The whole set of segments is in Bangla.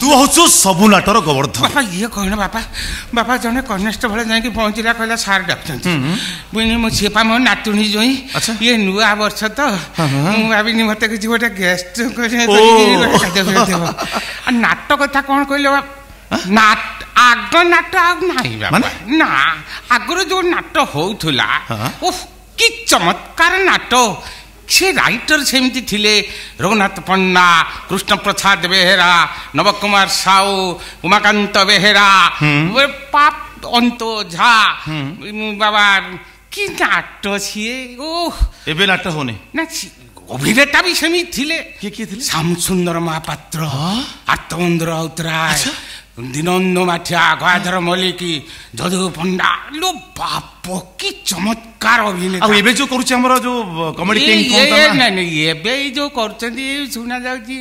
ତୁ ହଉଛୁ ସବୁ ନାଟର ଗୋବର୍ଦ୍ଧନ ବାପା ଇଏ କହିଲ ବାପା ବାପା ଜଣେ କନେଷ୍ଟ କନେଷ୍ଟବଳ ଯାଇକି ପହଞ୍ଚିଲା କହିଲା ସାର୍ ଡାକୁଛନ୍ତି ବୁଝିଲି ମୋ ଝିଅପା ମୋ ନାତୁଣୀ ଜୋଇଁ ଇଏ ନୂଆ ବର୍ଷ ତ ମୁଁ ଭାବିନି ମୋତେ କିଛି ଗୋଟେ ଗେଷ୍ଟ ନାଟ କଥା କ'ଣ କହିଲ ନାଟ ଆଗ ନାଟ ଆଉ ନାହିଁ ନା ଆଗରୁ ଯେଉଁ ନାଟ ହଉଥିଲା ଓ କି ଚମତ୍କାର ନାଟ ସେ ରାଇଟର ସେମିତି ଥିଲେ ରଘୁନାଥ ପଣ୍ଡା କୃଷ୍ଣ ପ୍ରସାଦ ବେହେରା ନବକୁମାର ସାହୁ ଉମାକାନ୍ତ ବେହେରା ପାପ ଅନ୍ତ ଝା ବାବା କି ନାଟ ସିଏ ଓ ଏବେ ନାଟ ହଉନି ନା ଅଭିନେତା ବି ସେମିତି ଥିଲେ କିଏ କିଏ ଥିଲେ ଶ୍ୟାମସୁନ୍ଦର ମହାପାତ୍ର আত্মবন্ধু রাউতরায় দিনন্দ মাঠিয়া গয়াধর মল্লিক যদু পণ্ডা লো বাপ কি চমৎকার অভিনেতা এবে যে করছে আমার যে কমেডি কিং না না এবে এই যে করছন্তি শুনা যাচ্ছে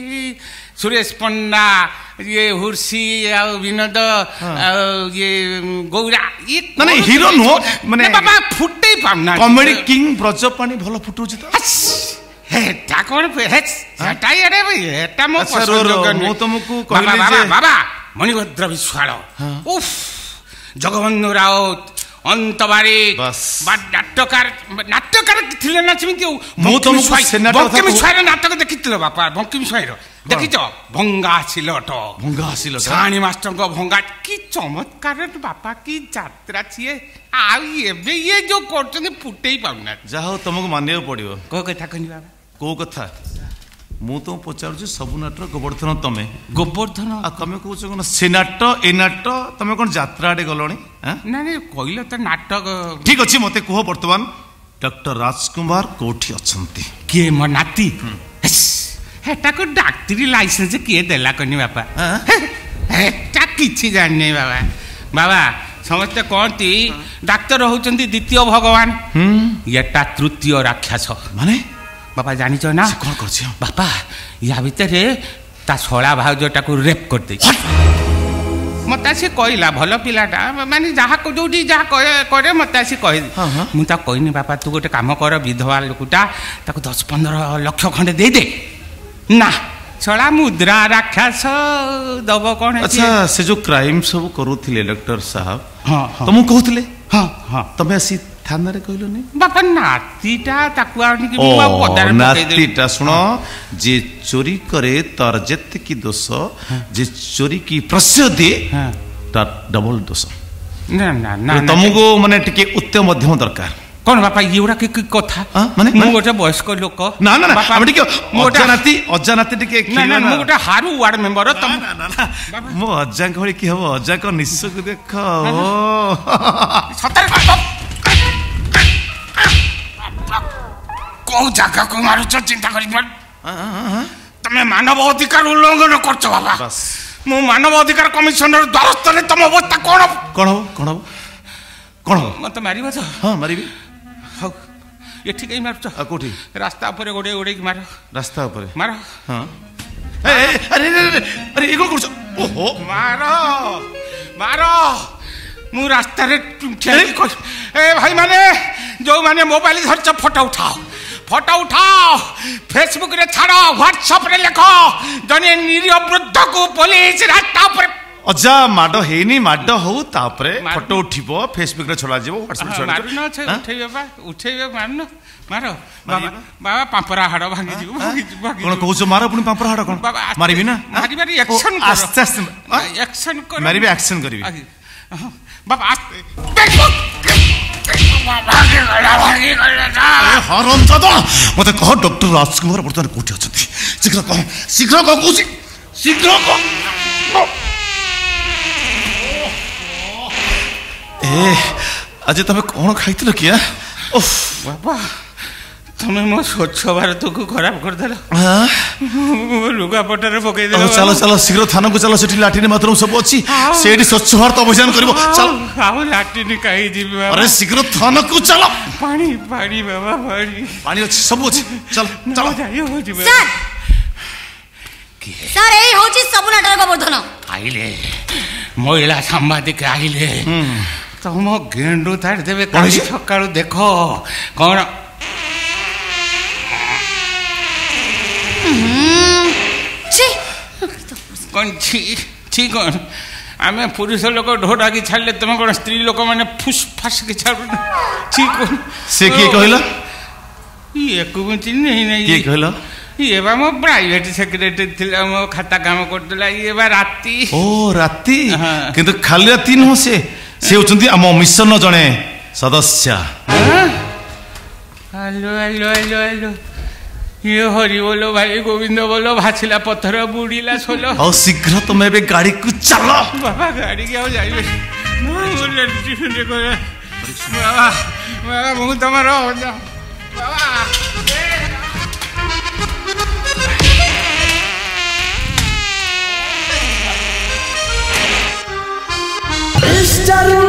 সুরেশ পণ্ডা ইয়ে হুরসি আও বিনোদ ইয়ে গৌরা ই না হিরো নো মানে বাবা ফুটেই পাম না কমেডি কিং ব্রজপাণী ভালো ফুটুছে তো হেটা কোন হেটা এরে হেটা মো পছন্দ মো কইলি যে বাবা মণিভদ্র বিশ্বাল উফ জগবন্ধু রাউত অন্ত বারিক বা নাট্যকার নাট্যকার ଥିଲେ না ସେମିତି ବଙ୍କିମି ଛୁଆର ନାଟକ ଦେଖିଥିଲ ବାପା ବଙ୍କିମି ଛୁଆର ଦେଖିଛ ଭଙ୍ଗା ସିଲଟ ଭଙ୍ଗା ସିଲଟ ସାଣି ମାଷ୍ଟରଙ୍କ ଭଙ୍ଗା କି ଚମତ୍କାର ବାପା କି ଯାତ୍ରା ସିଏ ଆଉ ଏବେ ଇଏ ଯୋଉ କରୁଛନ୍ତି ଫୁଟେଇ ପାରୁନାହାନ୍ତି ଯାହା ହଉ ତମକୁ ମାନିବାକୁ ପଡିବ କୋଉ କଥା କହିଲି ବାବା କୋଉ କଥା ମୁଁ ତ ପଚାରୁଛି ସବୁ ନାଟର ଗୋବର୍ଦ୍ଧନ ତମେ ଗୋବର୍ଦ୍ଧନ ଆଉ ତମେ କହୁଛ କ'ଣ ସେ ନାଟ ଏ ନାଟ ତମେ କ'ଣ ଯାତ୍ରା ଆଡ଼େ ଗଲଣି ନା ନାଇଁ କହିଲ ତ ନାଟକ ଠିକ ଅଛି ମୋତେ କୁହ ବର୍ତ୍ତମାନ ଡକ୍ଟର ରାଜକୁମାର କୋଉଠି ଅଛନ୍ତି କିଏ ମୋ ନାତି ହେଟାକୁ ଡାକ୍ତରୀ ଲାଇସେନ୍ସ କିଏ ଦେଲା କନି ବାପା ହେଟା କିଛି ଜାଣିନି ବାବା ବାବା ସମସ୍ତେ କହନ୍ତି ଡାକ୍ତର ହେଉଛନ୍ତି ଦ୍ୱିତୀୟ ଭଗବାନ ଏଟା ତୃତୀୟ ରାକ୍ଷସ ମାନେ বাপা জানিছ না କ'ଣ କରୁଛି ବାପା ୟା ଭିତରେ ତା ଶଳା ଭାଉଜଟାକୁ ରେପ୍ କରିଦେଇଛି ମୋତେ ଆସି କହିଲା ଭଲ ପିଲାଟା ମାନେ ଯାହା ଯେଉଁଠି ଯାହା କରେ ମୋତେ ଆସି କହେ ମୁଁ ତାକୁ କହିନି ବାପା ତୁ ଗୋଟେ କାମ କର ବିଧବା ଲୋକଟା ତାକୁ ଦଶ ପନ୍ଦର ଲକ୍ଷ ଖଣ୍ଡେ ଦେଇଦେ ନା ଛଡ଼ା ମୁଦ୍ରା ରାକ୍ଷାସ ଦବ କ'ଣ ଆଚ୍ଛା ସେ ଯେଉଁ କ୍ରାଇମ୍ ସବୁ କରୁଥିଲେ ଡକ୍ଟର ସାହେବ ତମକୁ କହୁଥିଲେ ହଁ ହଁ ତମେ ଆସି থানারে কইলনি বাপা নাতিটা তাকু আনিকি মুয়া পদারে নাতিটা শুনো যে চুরি করে তার যেতে কি দোষ যে চুরি কি প্রশ্রয় দিয়ে তার ডবল দোষ না না না তমুকু মানে টিকে উত্তম মধ্যম দরকার কোন বাপা ইউরা কি কথা মানে মু গোটে বয়স্ক লোক না না না আমি টিকে অজানাতি অজানাতি টিকে না না মু গোটে হারু ওয়ার্ড মেম্বার তম মো অজাঙ্ক ভଳି কি হব অজাঙ্ক নিঃশ্বাস দেখ সতরে କେଉଁ ଜାଗାକୁ ମାରୁଛ ଚିନ୍ତା କରିପାର ତମେ ମାନବ ଅଧିକାର ଉଲ୍ଲଂଘନ କରୁଛ ବାବା ମୁଁ ମାନବ ଅଧିକାର କମିଶନର ଦ୍ୱାରସ୍ଥରେ ତମ ଅବସ୍ଥା କ'ଣ କ'ଣ ହବ କ'ଣ ହବ କ'ଣ ହବ ମତେ ମାରିବ ତ ହଁ ମାରିବି ହଉ ଏଠି କାହିଁ ମାରୁଛ ଆଉ କୋଉଠି ରାସ୍ତା ଉପରେ ଗୋଡ଼େଇ ଗୋଡ଼େଇକି ମାର ରାସ୍ତା ଉପରେ ମାର ହଁ ଆରେ ଆରେ ଏ କ'ଣ କରୁଛ ଓହୋ ମାର ମାର ମୁଁ ରାସ୍ତାରେ ଏ ଭାଇମାନେ ଯେଉଁମାନେ ମୋବାଇଲ ଧରିଛ ଫଟୋ ଉଠାଅ ফটো উঠাও ফেসবুকরে ছাড় হোয়াটসঅ্যাপরে লেখ জনে নিরীহ বৃদ্ধকু পুলিশ রাস্তা উপরে অজা মাড হেইনি মাড হউ তাপরে ফটো উঠিব ফেসবুক রে ছড়া যাব হোয়াটসঅ্যাপ ছড়া মারু না উঠাইবে বা উঠাইবে মারু না মারো বাবা বাবা পাম্পরা হাড় ভাঙি যাব কোন কৌছ মারো পুনি পাম্পরা হাড় কোন মারিবি না মারিবারি অ্যাকশন করো আস্তে আস্তে অ্যাকশন করো মারিবি অ্যাকশন করিবি বাবা আস্তে ହରମଚଦ ମୋତେ କହ ଡକ୍ଟର ରାଜକୁମାର ବର୍ତ୍ତମାନ କୋଉଠି ଅଛନ୍ତି ଶୀଘ୍ର କହ ଶୀଘ୍ର କହ କହୁଛି ଶୀଘ୍ର କହ ଏ ଆଜି ତମେ କ'ଣ ଖାଇଥିଲ କିଆ ଓ ବାବା ତମେ ମୋ ସ୍ୱଚ୍ଛ ଭାରତକୁ ଖରାପ କରିଦେଲ ଲୁଗାପଟାରେ ପକେଇଦେଲ ଚାଲ ଚାଲ ଶୀଘ୍ର ଥାନାକୁ ଚାଲ ସେଠି ଲାଟିନ୍ ବାଥରୁମ୍ ସବୁ ଅଛି ସେଇଠି ସ୍ୱଚ୍ଛ ଭାରତ ଅଭିଯାନ କରିବ ଚାଲ ଆଉ ଲାଟିନ୍ କାହିଁ ଯିବି ଆରେ ଶୀଘ୍ର ଥାନାକୁ ଚାଲ ପାଣି ପାଣି ବାବା ପାଣି ପାଣି ଅଛି ସବୁ ଅଛି ଚାଲ ଚାଲ ଯାଇ ହଉଛି ସାର୍ ଏଇ ହଉଛି ସବୁ ନାଟର ଗୋବର୍ଦ୍ଧନ ଆଇଲେ ମହିଳା ସାମ୍ବାଦିକ ଆଇଲେ ତମ ଗେଣ୍ଡୁ ତାଡ଼ି ଦେବେ କାଲି ସକାଳୁ ଦେଖ କ'ଣ କ'ଣ ଛି ଛି କ'ଣ ଆମେ ପୁରୁଷ ଲୋକ ଢୋ ଛାଡ଼ିଲେ ତୁମେ କ'ଣ ସ୍ତ୍ରୀ ଲୋକମାନେ ଫୁସ୍ ଫାସ୍ କି ଛାଡ଼ୁ ଛି କ'ଣ ସେ କିଏ କହିଲ ଇଏକୁ ମୁଁ ଚିହ୍ନି ନାହିଁ ଇଏ କହିଲ ଇଏ ବା ମୋ ପ୍ରାଇଭେଟ ସେକ୍ରେଟେରୀ ଥିଲା ମୋ ଖାତା କାମ କରୁଥିଲା ଇଏ ବା ରାତି ଓ ରାତି କିନ୍ତୁ ଖାଲି ରାତି ନୁହଁ ସେ ସେ ହେଉଛନ୍ତି ଆମ ମିଶନର ଜଣେ ସଦସ୍ୟ ହ୍ୟାଲୋ ହ୍ୟାଲୋ ହ୍ୟାଲୋ ହ୍ୟାଲୋ ଇଏ ହରି ବୋଲ ଭାଇ ଗୋବିନ୍ଦ ବୋଲ ଭାସିଲା ପଥର ବୁଡ଼ିଲା ସୋଲ ଆଉ ଶୀଘ୍ର ତମେ ଏବେ ଗାଡ଼ିକୁ ଚାଲ ବାବା ଗାଡ଼ିକି ଆଉ ଯାଇବେ ବାବା ବାବା ମୁଁ ତମର ବାବା Mr.